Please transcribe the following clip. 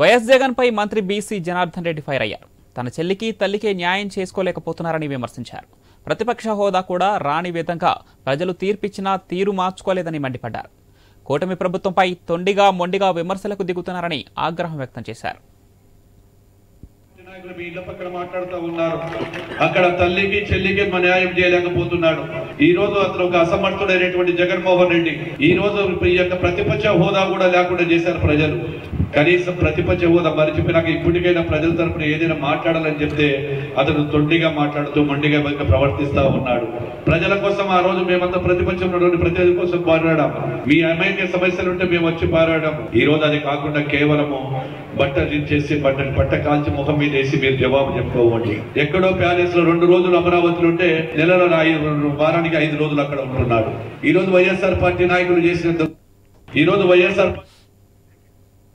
YS జగన్పై మంత్రి BC Janardhan Reddy fire అయ్యారు. తన చెల్లికి తల్లికే న్యాయం చేసుకోలేకపోతున్నారని విమర్శించారు. ప్రతిపక్ష హోదా కూడా రాని విధంగా ప్రజలు తీర్పిచ్చినా తీరు మార్చుకోలేదని మండిపడ్డారు. కూటమి ప్రభుత్వంపై తొండిగా మొండిగా విమర్శలకు దిగుతున్నారని ఆగ్రహం వ్యక్తం చేశారు. నాయకులు మీ ఇళ్ళ పక్కన మాట్లాడుతూ ఉన్నారు. అక్కడ తల్లికి చెల్లికి న్యాయం చేయలేకపోతున్నాడు. ఈ రోజు అతను ఒక అసమర్థుడైనటువంటి జగన్మోహన్ రెడ్డి ఈ రోజు ఈ యొక్క ప్రతిపక్ష హోదా కూడా లేకుండా చేశారు ప్రజలు. కనీసం ప్రతిపక్ష హోదా మరిచిపోయినాక ఇప్పటికైనా ప్రజల తరపున ఏదైనా మాట్లాడాలని చెప్తే అతను తొండిగా మాట్లాడుతూ మొండిగా ప్రవర్తిస్తా ఉన్నాడు. ప్రజల కోసం ఆ రోజు మేమంతా ప్రతిపక్షంలో ప్రజల కోసం పోరాడాం. మీ అమాయక సమస్యలు ఉంటే మేము వచ్చి పోరాడాం. ఈ రోజు అది కాకుండా కేవలము బట్ట చేసి బట్ట బట్ట కాల్చి ముఖం మీద వేసి మీరు జవాబు చెప్పుకోవండి. ఎక్కడో ప్యాలెస్లో రెండు రోజులు అమరావతిలో ఉంటే నెలలో ఐదు వారానికి ఐదు రోజులు అక్కడ ఉంటున్నాడు. ఈ రోజు వైఎస్ఆర్ పార్టీ నాయకులు చేసిన ఈ రోజు వైఎస్ఆర్